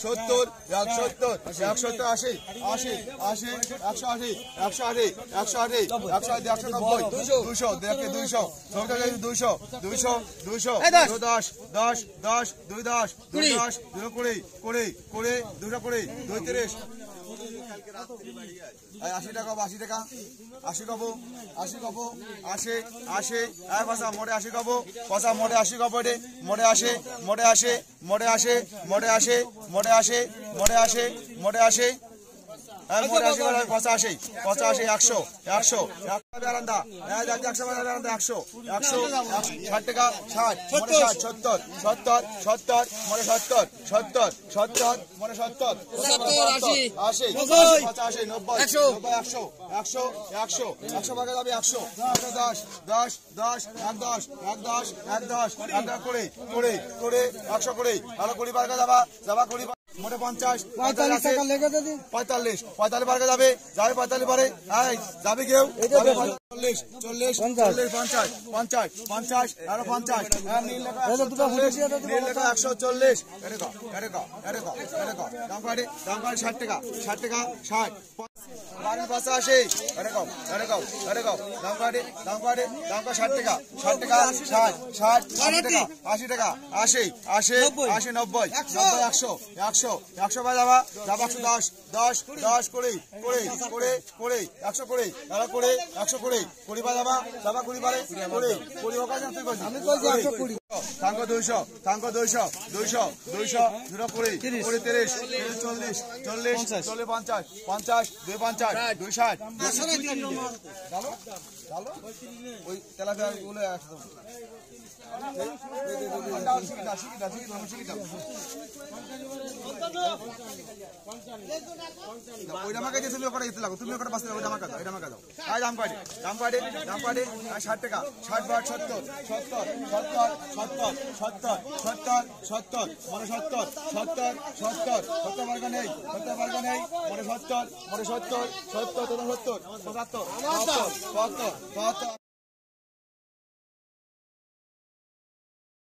সত্তর এক সত্তর একশো সত্তর আশি আশি একশো আশি একশো আশি একশো আশি একশো আশি একশো নব্বই দুশো দেখে দুইশো দুইশো দুইশো দুইশো দুই দশ দশ দশ দুই দশ দুই দশ দুশো কুড়ি কুড়ি কুড়ি দুশো কুড়ি দুই তিরিশ আশি টাকা আশি টাকা, আশি কব আশি কব আসে আসে আর পয়সা মোড়ে আশি কব পয়সা মোড়ে আশি কব রে মোড়ে আসে মোড়ে আসে মোড়ে আসে মোড়ে আসে মোড়ে আসে মোড়ে আসে মোড়ে আসে আসে পয়সা আসে একশো একশো বেরান্দা একশো বেরান্দা একশো একশো ষাট টাকা ষাট ষাট সত্তর সত্তর সত্তর সত্তর সত্তর সত্তর মোড়ে সত্তর আশি আশি পঁচাশি নব্বই একশো। একশো একশো একশো যাবে একশো। একশো দশ দশ দশ এক দশ এক দশ এক দশ এক কুড়ি কুড়ি কুড়ি একশো কুড়ি আরও কুড়ি যাবা যাবা কুড়ি মোটে পঞ্চাশ পঁয়তাল্লিশ টাকা লেগে দিদি পঁয়তাল্লিশ পঁয়তাল্লিশ বারকা যাবে যাবে পঁয়তাল্লিশ বারে। যাবে কেউ? চল্লিশ চল্লিশ। চল্লিশ পঞ্চাশ পঞ্চাশ পঞ্চাশ আরও পঞ্চাশ। একশো চল্লিশ। দাম কাটে দাম কাটে ষাট টাকা ষাট টাকা ষাট। পাশে আসে। এরকম এরকম এরকম দাম কাটে দাম কাটে দাম কাটে ষাট টাকা ষাট টাকা ষাট ষাট আশি টাকা আশি টাকা আশি আশি আশি নব্বই নব্বই একশো একশো একশো বাই যাবা যাবা একশো দশ দশ দশ কুড়ি কুড়ি কুড়ি কুড়ি একশো কুড়ি এবার কুড়ি একশো কুড়ি কুড়ি বা যাবা যাবা কুড়ি পারে কুড়ি কুড়ি তুই আমি একশো কুড়ি। থাঙ্ক দুইশো থাঙ্ক দুইশো দুইশো দুইশো দুটো কুড়ি কুড়ি তিরিশ তিরিশ চল্লিশ চল্লিশ চল্লিশ পঞ্চাশ পঞ্চাশ দুই পঞ্চাশ দুই ষাট। ওই ওই তুমি ওখানে দিতে লাগো তুমি ওখানে বাঁচতে ওই দাও ওই দামাকে দাও। আয় দাম দাম ষাট টাকা ষাট বার সত্তর সত্তর সত্তর সত্তর সত্তর সত্তর সত্তর, মনে সত্তর সত্তর সত্তর সত্তর বর্গ নেই, সত্তর বর্গ নেই, মনে সত্তর মনে সত্তর সত্তর সত্তর, পঁচাত্তর সত্তর বাহাত্তর বাহাত্তর